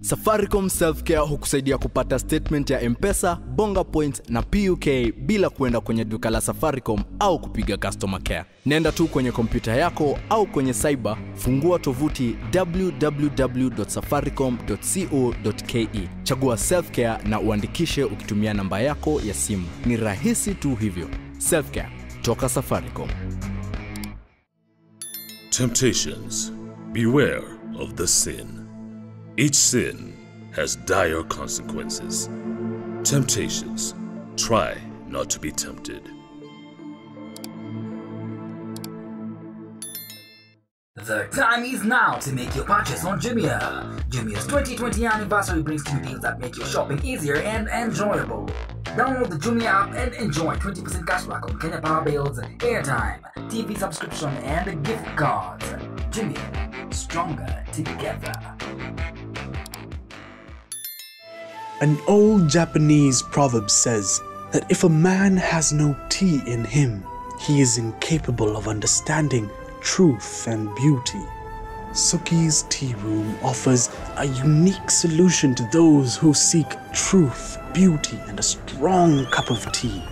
Safaricom Self-Care hukusaidia kupata statement ya M-Pesa, Bonga Point na PUK bila kuenda kwenye duka la Safaricom au kupiga customer care. Nenda tu kwenye kompyuta yako au kwenye cyber, fungua tovuti www.safaricom.co.ke. Chagua Self-Care na uandikishe ukitumia namba yako ya simu. Ni rahisi tu hivyo. Self-Care toka Safaricom. Temptations. Beware of the sin. Each sin has dire consequences. Temptations. Try not to be tempted. The time is now to make your purchase on Jumia. Jumia's 2020 anniversary brings you deals that make your shopping easier and enjoyable. Download the Jumia app and enjoy 20% cashback on Kenya Power Bills, airtime, TV subscription, and gift cards. Jumia, stronger together. An old Japanese proverb says that if a man has no tea in him, he is incapable of understanding truth and beauty. Suki's Tea Room offers a unique solution to those who seek truth, beauty, and a strong cup of tea.